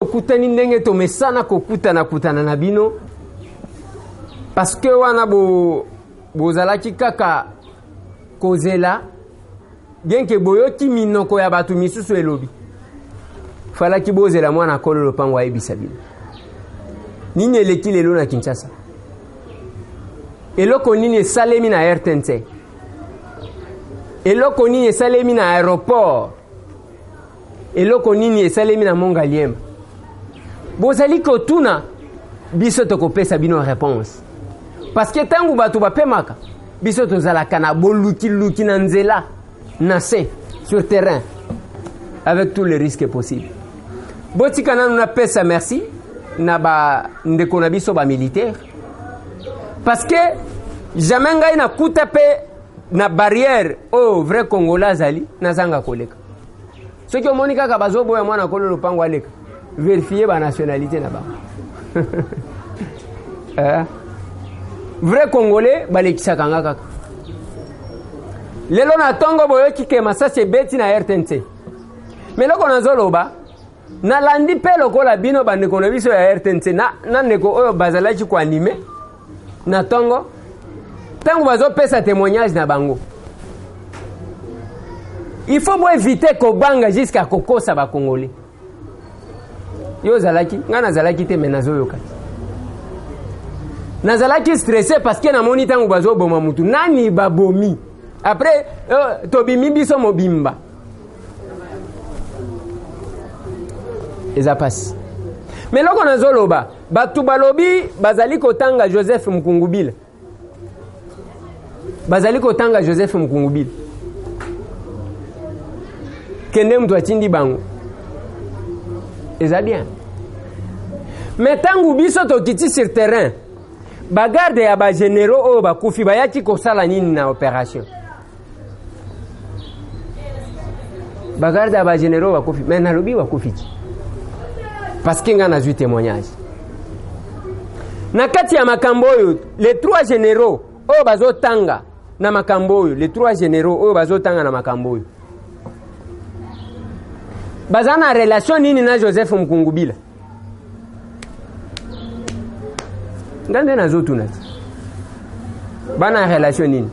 okutani ndenge tomesana kokutana kutana na bino paske wana bo, bozalaki kaka kozela bienke boyoki minoko ya bato misusu elobi falaki bozela mwana akolo lopango ayebisa bino nini eleki lelo na kinshasa eloko nini esalemi na rtnc eloko nini esalemi na aéroport eloko nini esalemi na mont ngaliema bozali kotuna biso tokopesa bino réponse parce que ntango bato bapemaka biso tozalaka na bolukiluki na nzela na se sur terrain avec tous les risques possibles botika nanu napesa merci na bandeko na biso bamilitaire parce que jamais ngai nakuta mpe na barrière oyo oh, vrai congolais azali nazanga koleka soki omoni kaka bazoboya mwana nkolo lopango aleka verifie banationalité na bango eh? vrai congolais balekisaka nga kaka lelo na ntongo boyoki ke masasi ebeti na rtnc me eloko nazoloba nalandi mpe lokola bino bandeko na biso ya rtnc na, na ndeko oyo bazalaki koanime na ntongo ntango bazopesa témoignage na bango il faut boevite kobanga jusqu'à kokosa bakongole yo ozalaki ngai nazalaki te me nazoyoka nazalaki stresse parce que namoni ntango bazoboma motu nani babomi après euh, tobimi biso mobimba eza pasi me eloko nazoloba bato balobi bazali kotanga joseph mukungubile bazali kotanga joseph mukungubile kende moto atindi bango eza bien me ntango biso tokiti sur terrain bagarde ya bagénéraux oyo bakufi bayaki kosala nini na opération bagarde ya bagenero bakufi me nalobi bakufi ti parce que ngai nazwi témoignage na kati ya makambo oyo les trois généraux oyo bazotanga na makambo oyo les trois généraux oyo bazotanga na makambo oyo baza na relation nini na joseph mukungubila nga nde nazotuna ti bana relation nini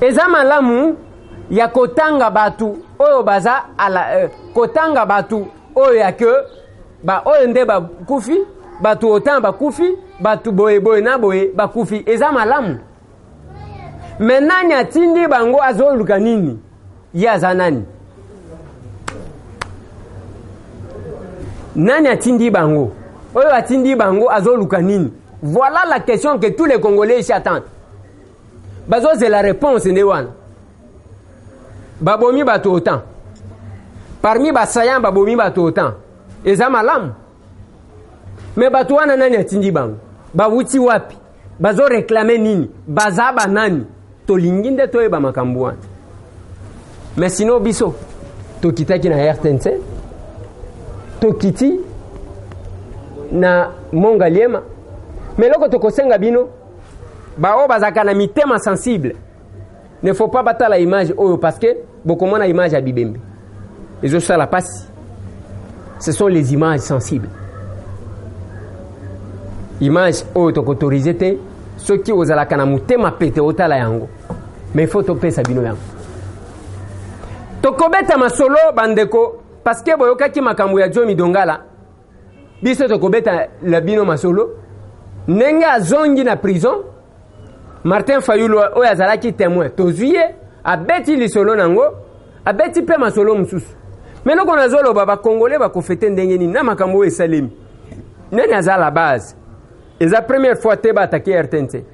eza malamu ya kotanga bato oyo baza ala, eh, kotanga bato oyo ya ke baoyo nde bakufi bato otan bakufi bato boyeboye na boye bakufi eza malamu me nani atindi bango azoluka nini ye aza nani nani atindi bango oyo atindi bango azoluka nini voilà la question que tous les congolais ici attendent bazozela réponse nde wana babomi bato otan parmi basayant babomi bato otan eza malamu me bato wana nani atindi bango bawuti wapi bazoreklame nini baza banani tolingi nde toyeba makambo wana me sino biso tokitaki na rtnc tokiti na mongaliema me eloko tokosenga bino baoyo bazalaka na mitema sensible ne faut pas batala image oyo parce que bokomona image ya bibembe ezosala mpasi ce sont les images sensibles image oyo tokoautorize te soki ozalaka na motema pete otala yango mais faut topesa bino yango tokobeta masolo bandeko parce que boyokaki makambo ya jomi dongala biso tokobetala bino masolo ndenge azongi na prison martin fayulu oyo azalaki témoin tozwi ye abeti lisolo na yango abeti mpe masolo mosusu me eloko nazoloba bakongole bakofete ndenge nini na makambo oyo esalemi nani aza la base eza première fois te baatake rtnc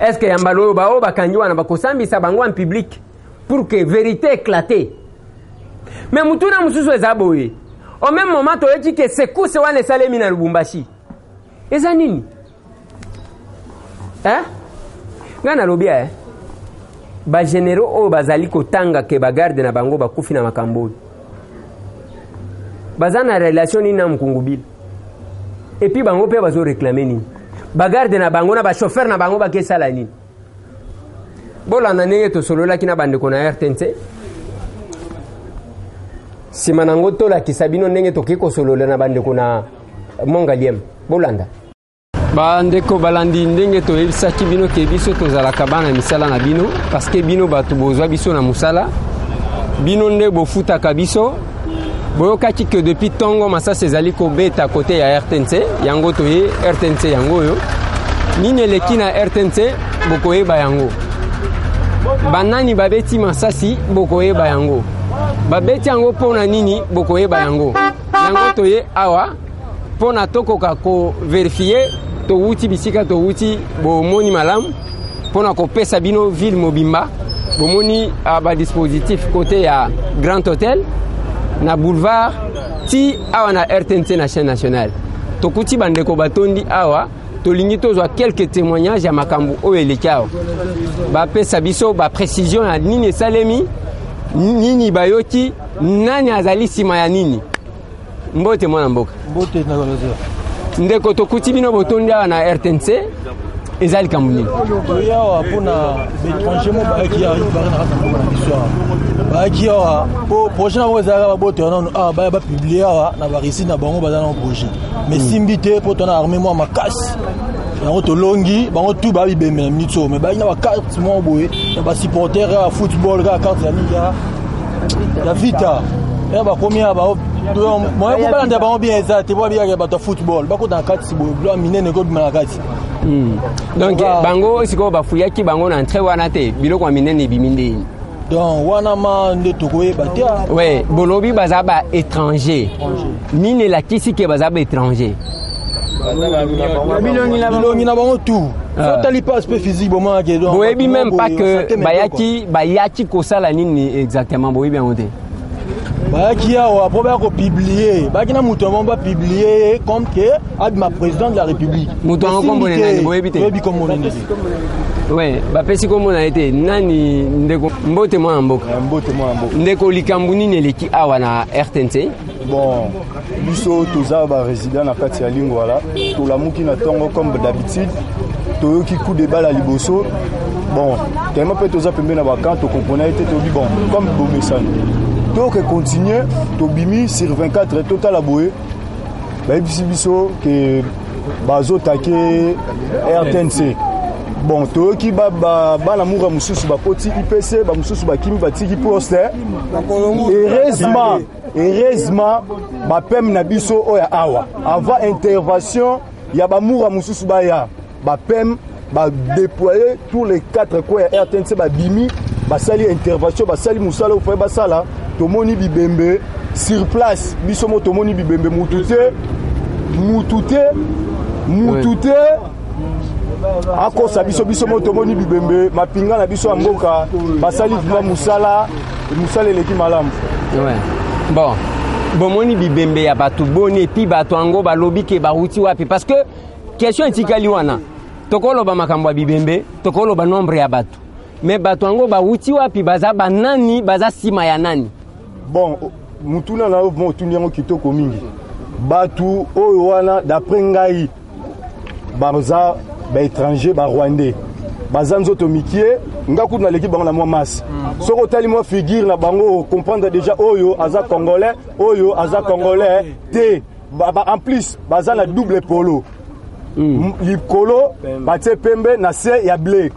est-ce que ya mbala oyo baoyo bakangi wana bakosambisa bango en public pour que vérité éclate me motuna mosusu eza boye au même moment toyeki ke sekuse wana esalemi na lubumbashi eza nini eh? ngai nalobi eh? bagenero oyo bazali kotanga ke bagarde na bango bakufi na makambo oyo baza na relation nini na mokungubila epuis bango mpe bazo reklame nini bagarde na bango na bachauffeur na bango bakesala nini bolanda ndenge tosololaki na bandeko na rtnc nsima na yango tolakisa bino ndenge tokoki kosolola na bandeko na mongalieme bolanda bandeko balandi ndenge toyebisaki bino ke biso tozalaka bana misala na bino parceke bino bato bozwa biso na mosala bino nde bofutaka biso boyokaki ke depuis ntongo masasi ezali kobeta kote ya rtnc yango toye rtnc yango oyo nini eleki na rtnc bokoyeba yango banani babeti masasi bokoyeba yango babeti yango mpo na nini bokoyeba yango yango toye awa mpo na tokoka koverifie towuti bisika towuti bomoni malamu mpo na kopesa bino ville mobimba bomoni ah, badispositif kote ya grand hôtel na boulevard ti awa na rtnc na chaîne nationale tokuti bandeko batondi awa tolingi tozwa quelques témoignages ya makambo oyo eleki awa bapesa biso baprécision ya nini esalemi nini bayoki nani azali nsima ya nini Mbote mwana mboka. Mbote na Roger. Ndeko tokuti bino botondi awa na RTNC eza likambo nini? Toya awa mpo na baétranger moko bayaki awa ibare na kati na mboka na biso awa bayaki awa mpo projet na bango ezalaka baboto yanano awa baya bapublie awa na barisite na bango baza nango projet mais hmm. simbi te mpo tona armé mwa makasi yango tolongi bango tu baya bibembe na minute oyo mais bayaki na bacarte moko boye na basupporter ya football kaka carte ya mingi ya vita ya bakomi ya bao moye kobalanda bango bien eza te boa biyaka bato ya football bakota na kati boye bilo minene ekobima na kati hmm. donc bango sikoyo bafuyaki bango na ntre wana te biloko ya minene ebimi ndeni donc wana ma nde tokoyeba te ah. we bolobi baza ba étranger nini elakisi ke baza ba étranger bilongi na bango tout ah. sotali pas aspect physique bomonaki boyebi même pas que bayaki bayaki kosala nini exactement boyebi yango te bayaki awa mpo baya kopiblie bayaki na moto yango bapiblie ye comme ke abima président de la république moto yango kombone nani boyebi te oyebi kombone nini oui bapesi komona ye te nani ndeko mbote mwana mboka eh, mbote mwana mboka ndeko likambo nini eleki awa na rtnc bon biso toza ba resident na kati ya lingwala tolamuki na tongo comme d'habitude toyoki coup de bala liboso bon tellement mpe toza pembe na bakan tokompona ye te toyoki bon comme bomesani toke continue tobimi sur 24 totala boye bayebisi biso ke bazotake rtnc bon toyoki bana mura mosusu bakoti ipc bamosusu bakimi batiki poste heureusement heureusement bapeme na biso oyo ya awa avant intervention ya bamura mosusu baya bapeme badeploye tous les quatre coin ya rtnc babimi basali intervention basali mosala oyo faye basala tomoni bibembe sur place biso mo tomoni bibembe mutu te mutu te mutu te akosa biso biso mo tomoni bibembe mapinga na biso ya mboka basali vrima mosala mosala eleki malamu ouais. bon bomoni bibembe ya bato boni epi bato yango balobi ke bauti wapi parce que question etikali wana tokoloba makambo ya bibembe tokoloba nombre ya bato me bato yango bauti wapi baza banani baza nsima ya nani bon motuna na yo otuni yango kitoko mingi bato oyo wana d'après ngai baza ba étranger ba rwandais baza nzoto mikie nga kutu naleki bango na mwa masi mm. soki otali mwa figure na bango okomprendre déjà oyo aza congolais oyo aza congolais te ba, ba, en plus baza na double polo mm. likolo batie pembe na se ya ble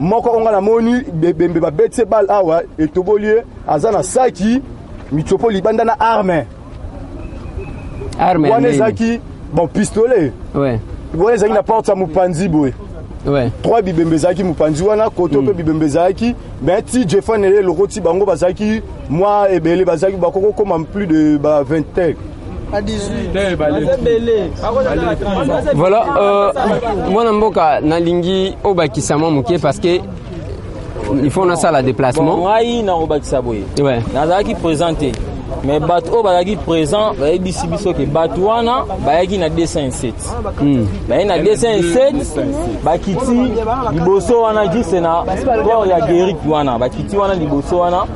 moko onga namoni bebembe babeti ye bale awa etoboli ye aza na saki mitsopo libanda na arme arme wana ezalaki bon pistolet ouais. wana ezalaki na porte ya mopanzi boye ouais. trois bibembe ezalaki mopanzi wana koto mpe mm. bibembe ezalaki me ti jefan ele eloko ti bango bazalaki mwa ebele bazalaki bakoki kokoma plus de ba vingtaine voilà euh, mwana mboka nalingi obakisa mwa moke parce que il faut nasala déplacement ngai nakobakisa boye nazalaki présent te mais bato oyo bazalaki présent bayebisi biso ke bato wana bayaki na 207 hmm. bayaki na 207 bakiti liboso wana juste na port ya guerik wana bakiti wana liboso wana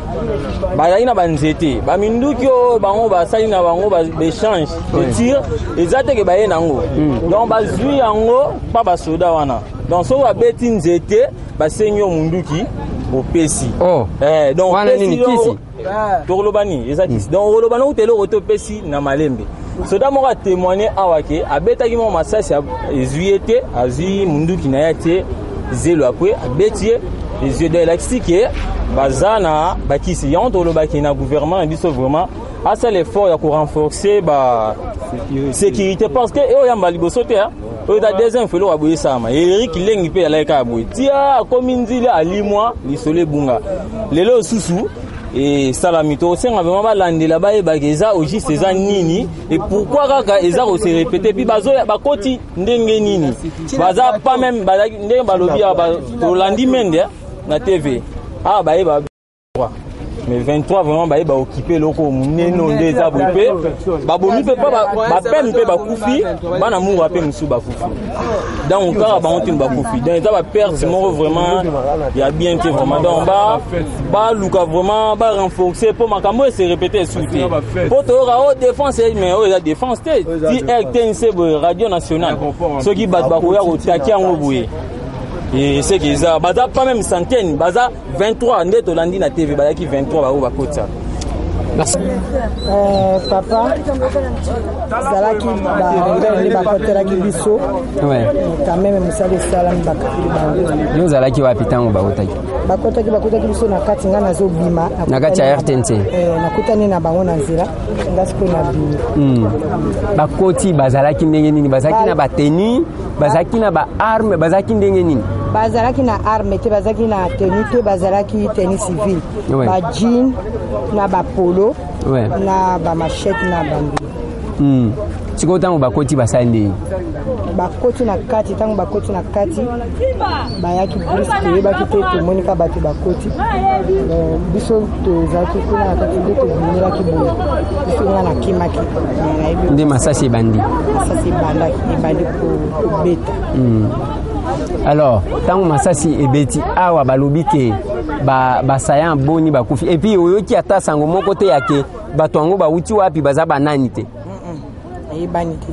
bazalaki na banzete baminduki oyo bango basali na bango baechange de tire eza teke baye na yango hmm. donc bazwi yango mpa basoda wana donc soki babeti nzete basengi yo munduki opesi oh. eh, donc wana nini kisi ah. tokoloba nini eza kisi donc okoloba nokuta eloko te opesi na malembe soda moko atémoigne awa ke abetaki mwa masasi ezwi ye te azwi munduki na ye te zelo apre abeti ye ezwi donc elakisi ke baza na bakisi yango tolobaki na gouvernement na biso vraiment asala effort ya korenforce ba sécurité parce que eoyamba liboso te oyo eza deuxième fois eloko aboye esalama erik lengi mpe alaki kaka boye tia akomi nzila alimwa lisolo ebunga lelo osusu esalami tokosenga vraimen balandela bayebaka eza augiste eza nini e pourkui kaka eza kose repete pi bazoya bakoti ndenge nini baza pa meme ndenge balobi tolandi mende na tv awa ah, bayeba mais 23 vraiment baye baokipe eloko monene oyo nde eza boye mpe babomi mpe mpa bapeme mpe bakufi bana mungwa mpe mosusu bakufi donc kaka bango tino bakufi donc eza baperte moko vraiment ya bien te vraiment donc baluka vraiment barenforce mpo makambo ese répéte esusu te mpo toyoka o oh, défense eh, mais oyo eza défense te ti rtnc boye radio nationale soki bato bakoya kotaki yango boye eseke eh, eza baza pas même centaine baza 23 nde tolandi na tv balaki 23 baoyo bakotisa Merci. Euh, papa ezalaki barebele nde bakotelaki biso quand meme mosala esalami bakateli bango yo ozalaki wapi ntango bakotaki bakotaki bakotaki biso na kati ngai nazobima na kati ya rtnc eh, nakutani na bango na nzela ngai sikoyo na bimi hmm. bakoti bazalaki ndenge nini bazalaki na bateni bazalaki na ba arme bazalaki ndenge nini bazalaki na arme te bazalaki na tenu te bazalaki tenu civile ouais. ba jean na bapolo ouais. na bamachete na bambi mm. sikoyo ntango bakoti basali ndenge bakoti na kati ntango bakoti na kati bayaki brusque toyebaki te tomoni ka bato bakoti biso tozalaki kuna na kati nde tobimelaki boye biso nga nakimaki nde masasi ebandi masasi ebandaki ebandi kobeta hmm. alors ntango masasi ebeti awa balobi ke basayan ba boni bakufi epuis oyoki ata sango moko te yake bato yango bawuti wapi baza banani te nayebani te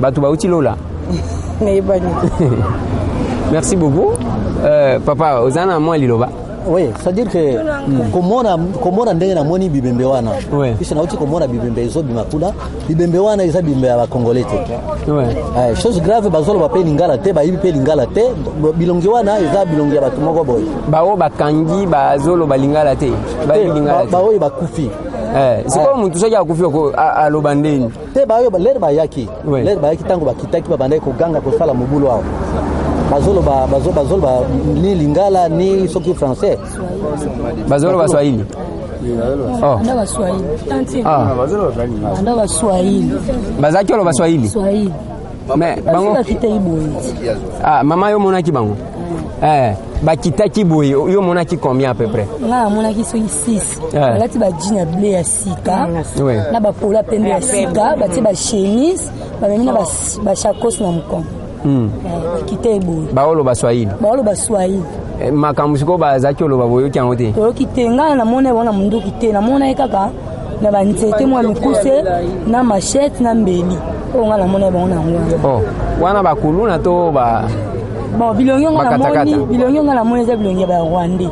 bato bauti lola nayebani te merci beaucoup euh, papa oza na mwa liloba oui c'est-à-dire que komona komona ndenge namoni bibembe wana Oui. puisque nauti komona bibembe ezobima kuna bibembe wana eza bibembe ya bacongolais te Ouais. Eh, chose grave bazoloba mpe lingala te bayebi mpe lingala te bilongi wana eza bilongi ya bato moko boye baoyo bakangi bazoloba lingala te bayebi lingala Ba- te baoyo bakufi Eh, sikoyo eh. motu soki akufi aloba ndeni te bayo lere bayaki lere bayaki ntango bakitaki babandaki koganga kosala mobulu awa bazoloba bazoloba ni lingala ni soki français bazoloba swahili Oh. Ah. bazalaki oloba swahili ah, mama yo omonaki bango eh, bakitaki boye yo omonaki combien à peu près balati ba jean ya ble ya sika na bapolo ya pembe ya sika batie bachemise bamemi na bashakos na mokongo hmm. bakita eboye baolo baswahili baolo baswahili eh, makambo sikoyo bazalaki oloba boyoki yango te oyoki te ngai namona ebona monduki te namona ye kaka na banzete mwa mikuse na machete na mbeli oyo ngai namona bango na yango wana oh, wana bakuluna to ba bon bilongi yango namoni bilongi yango namoni eza bilongi ya barwandais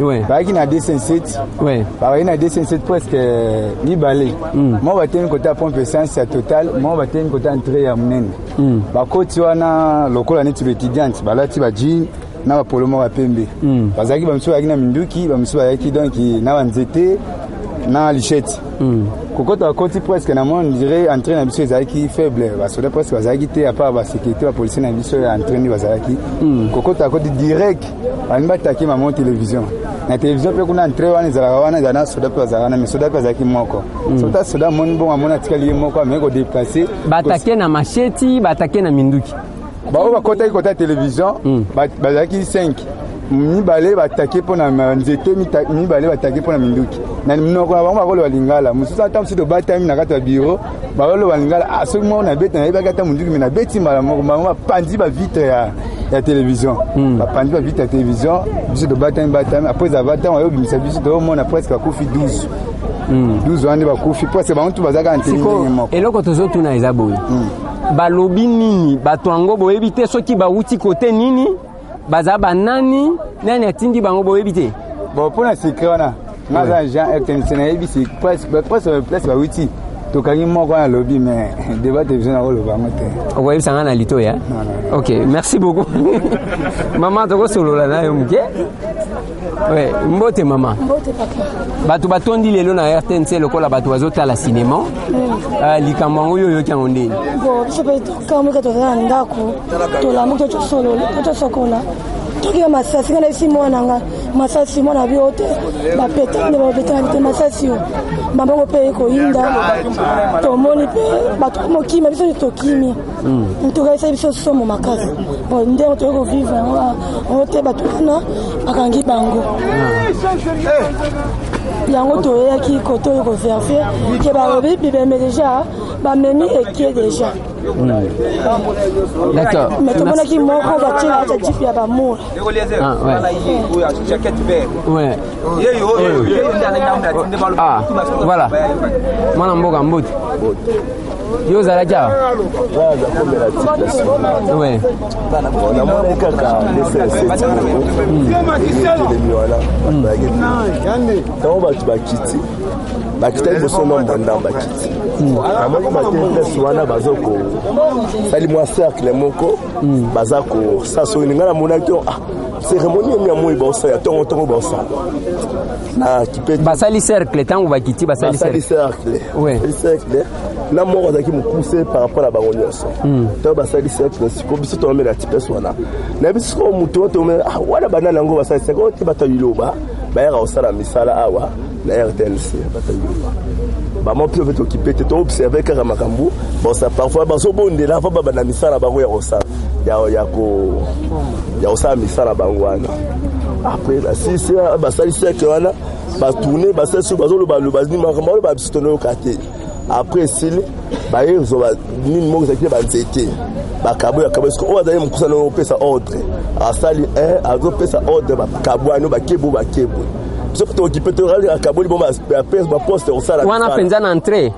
Ouais. bayaki na 207 Ouais. bayaki na 207 presque euh, mibale mm. moko batemi kota pompe essence ya total moko batemi kota entré ya monene mm. bakoti wana lokola neti baétudiante balati bajine na bapolo moko ya pembe mm. bazalaki bamisusu bayaki na minduki bamisusu bayaki donc na banzete na lichette mm. kokota bakoti presque na mona dire entré na biso ezalaki faible basoda presque bazalaki te apart basécurité bapolisier na biso ya entraine bazalaki mm. kokota bakoti direct balingi batake mama televizio na televizio mpe kuna entre wana ezalaka wana ezala na soda mpe bazalaka wana me soda mpe azalaki moko mm. sota soda amoni bongo amoni atikali ye moko ameki kodeplace batake na masheti batake na minduki baoyo bakotaki kota televizio mm. bazalaki 5 mibale batake mpo na nzete mibale batake mpo na minduki na minoko na bango bakoloba lingala mosusu ata mosusu tobatami na kati ya biro baloba lingala ah, soki moko nabeti nayebaki ata mondiki me nabeti mbala moko bango bapanzi bavitre ya, ya télévision mm. bapanzi bavitre ya télévision biso tobatami batami apres ava ntango ayobimisa biso toomona presque bakufi 12 mm. 12 wana nde bakufi presque bango tu bazalaka ntei ndenge moko eloko tozotuna eza boye mm. balobi nini bato yango boyebi te soki bawuti kote nini baza banani nani atindi bango boyebi te bon mpo na secret wana nga aza jean rtnc nayebisi place bawiti tokangi moko wana alobi mais debat television nakoloba yango te okoyebisa ngai na lito ya ok merci beaucoup mama tokosolola nayo moke Oui, mbote mama bato batondi lelo na rtnc lokola bato bazotala sinema mm. ah, likambo yango yo oyoki yango ndeni biso mpe tokamboka tozala na ndako tolamuki tosokola tokiya masasi nga nayesi mwana nga masasi mwana bio te bapetane bapetane te masasi yo mabango mpe ekoyinda tomoni mpe bato mokima biso tokimi ntuka hmm. esali biso somo makasi po ndenge toyei kovivre yango yango te bato wana bakangi bango yango toyeyaki kote oyo koverifie ke balobi bibembe deja bamemi eke deja d'accord mais tomonaki moko batie na kati ya jipe ya bamour voilà mwana mboka mbote yo ozalaki awa ntango bato bakiti bakita liboso na mbanda bakiti namoni batendesi wana baza kosali mwa cercle moko baza kosala soki ninga namonaki cérémonie ya moi baosala ntongo ntongo baosala na kipeto basali cercle ntango bakiti basali basali cercle Oui. Basali cercle na moko azalaki mokuse par rapport na bango nyonso ntango basali cercle siko biso toomela tipes wana na biso sikoyo moto oyo toomela ah, wana banani yango basali cercle oyo te bato ya liloba bayaka kosala misala awa na rtnc bato ya liloba bango mpe mpe tokipe te toobserve kaka makambo baosa parfois bazobondela mpo babanda misala bango ya kosala ya- ya ko- ya kosala misala bango wana après basilisi basali cercle wana batourne basalisi bazoloba loba nini makambo aloba biso tonoyoka te après esili baye kozwa nini moko ezalaki banzete bakabwani akabwani soki oyo azali mokosana oyo opesa ordre asali eh, azopesa ordre bakabwani bakebwe bakebwe biso kutokipe toyokali akaboli bo baposte kosala wana mpenza na entrée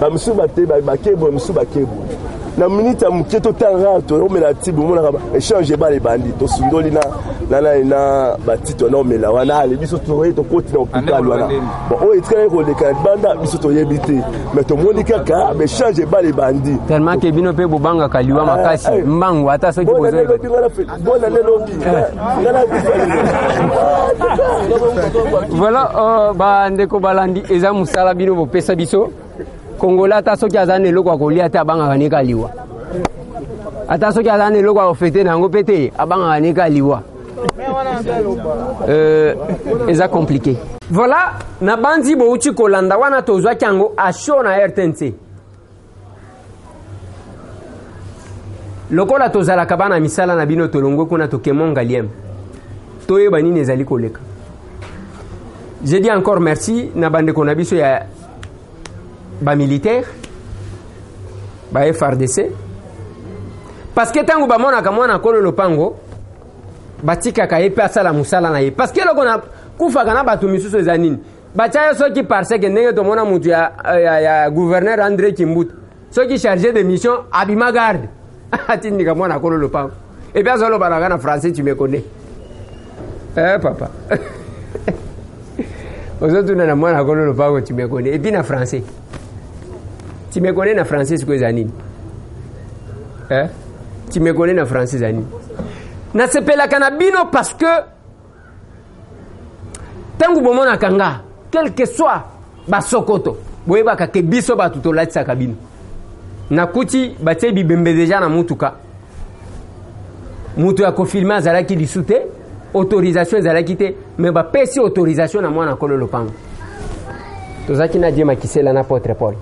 bamosusu bate bakebwe mosusu bakebwe na minute ya moke totanga toomela tibu omonaka échange ebala ebandi tosundoli na nanani na batite wana omela wana ale biso toye tokoti na hopital wana bon oyo etikali koleka na libanda biso toyebi te mais tomoni kaka baechange ebala ebandi tellement ke bino mpe bobangaka liwa makasi mbangu ata soki bozoyeba Voilà, euh, ba ndeko balandi eza musala bino bopesa biso kongola ata soki aza na eloko ya kolia te abangaka neka liwa ata soki aza na eloko ya kofete na yango mpe te abangaka neka liwa euh, eza compliqué voilà nabanzi bouti kolanda wana tozwaki yango asho na rtnc lokola tozalaka bana misala na bino tolongwe kuna tokemo ngaliem toyeba nini ezali koleka je dis encore merci na bandeko na biso ya bamilitaire ba frdc parce que ntango bamonaka mwana kolo lopango batikaka ye mpe asala mosala na ye parce que eloko na kufaka na bato misusu eza nini batya yo soki parseke ndenge tomona motu ya, ya, ya gouverneur andre kimbuta soki chargé de mission abima garde atindika mwana akolo lopango epuis azolobanaka na français tu me connais eh, papa ozotuna na mwana akolo lopango tu me connais epuis na français tu me connais na français sikoyo eza nini eh? tu me connais na français eza nini nasepelaka na bino parce que ntango bomonaka nga quelque soit basokoto boyebaka ke biso bato tolatisaka bino nakuti batie bibembe deja na motuka moto ya kofilme azalaki lisu te autorisation ezalaki te me bapesi autorisation na mwana kolo lopango tozalaki na diema kisela na potre paul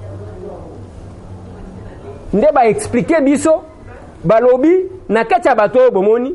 nde baexplike biso balobi na kati ya bato oyo bomoni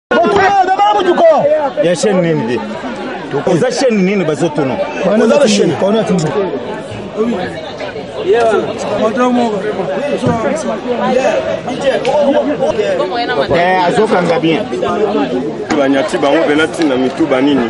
ya chaîne nini de oza chaîne nini bazotuna oza na chaîne azokanga bien banyati bango mpe natina mituba nini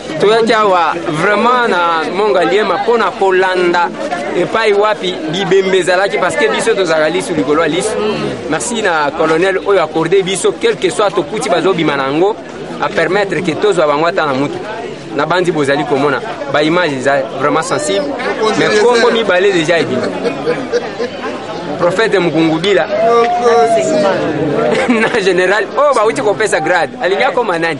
toyaki awa vraiment na mongaliema mpo na kolanda epai wapi bibembe ezalaki parceke biso tozalaka lisu likolo ya lisu merci na colonel oyo akorde biso quelque soit tokuti bazobima na yango apermettre ke tozwa bango ata na mutu na bandi bozali komona baimage eza vraiment sensible me kongo mibale deja ebima profete mukungubila na general oyo oh, bauti kopesa grade alingi akoma nani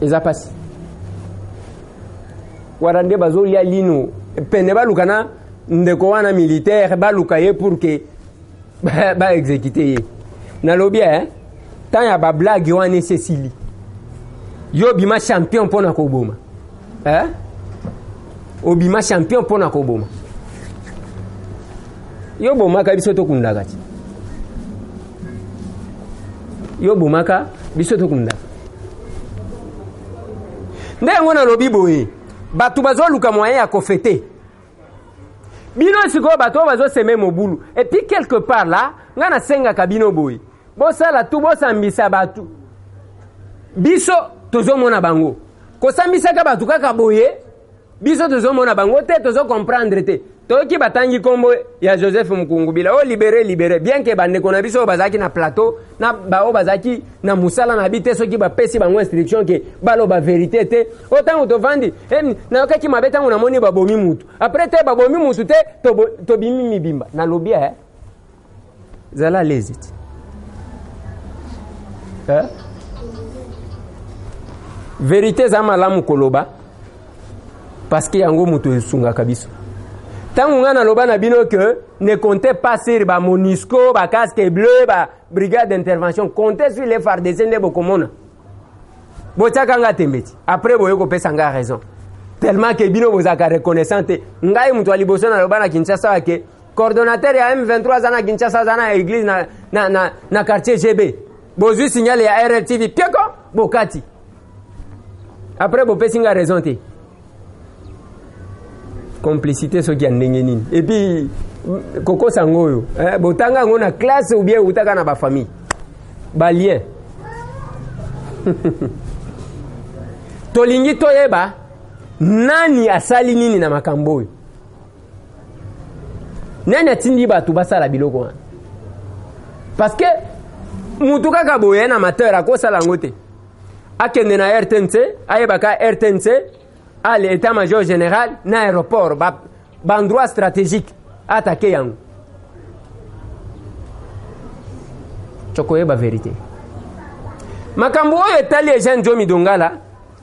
eza pasi wana nde bazolia lino pene baluka na ndeko wana militaire baluka ye pour ke baexekite ba ye nalobi e eh? ntan ya bablage wana esi esili yo obima champion mpo na koboma eh? obima champion mpo na koboma yo bomaka biso tokundaka ti yo bomaka biso tokundaka nde yango nalobi boye bato bazoluka moyen ya kofete bino sikoyo bato oyo bazoseme mobulu epuis quelque part la ngai nasengaka bino boye bosala tu bosambisa bato biso tozomona bango kosambisaka bato kaka boye biso tozomona bango te tozo comprendre te toyoki batangi nkombo ya joseph mukungubila oyo oh, libere libere bien ke bandeko na biso oyo bazalaki na plateau na baoyo bazalaki na mosala na bi te soki bapesi bango instruction ke baloba verité te o oh, ntango tovandi nayokaki mabe ntango namoni babomi mutu apres te babomi mutu te tobimi mibimba nalobi e eh? zala lezi ti eh? verite eza malamu koloba parceke yango moto esungaka biso ntango ngai naloba na bino ke ne compte pas sur bamonisco bacasque bleu ba brigade d'intervention compte sur les fardc nde bokomona botyaka ngai tembe ti après boye kopesa ngai raison tellement ke bino bozalaka reconnaissant te ngai moto ya liboso naloba na kinshasa ke Coordonnateur ya M23 aza na Kinshasa aza na église na, na, na, na quartier GB. Bozui signal ya RLTV pieko bokati. Après bopesi nga raison te. Complicité soki ya ndenge nini. Et puis kokosa ngo oyo eh, botanga yango na classe ou bien outaka na bafamille balien tolingi toyeba nani asali nini na makambo oyo nani atindi bato basala biloko wana parce que mutu kaka boye na mateur akosala yango te akende na rtnc ayebaka rtnc ale état major général na aéroport bandroit ba stratégique atake yango tokoyeba verité makambo oyo etali ejean jomi dongala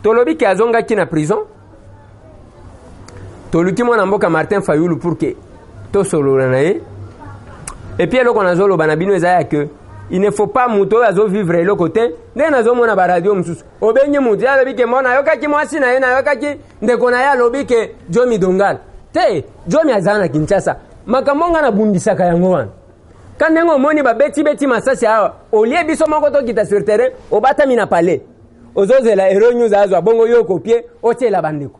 tolobi ke azongaki na prison toluki mwana mboka martin fayulu pour que tosolola na ye epuis eloko nazoloba na bino eza ya ke il ne faut pas moto oyo azovivre eloko te ndenge nazomona baradio mosusu obengi moto ye alobi ke mona ayokaki mwasi na ye nayokaki ndeko na ye alobi ke jomi dongal te jomi azala na kinshasa makambo ngai nabundisaka yango wana ka ndenge omoni babetibeti masasi awa olie biso moko tokita sur terrain obatami na palais ozozela hero news azwa bongo yo okopie otyela bandeko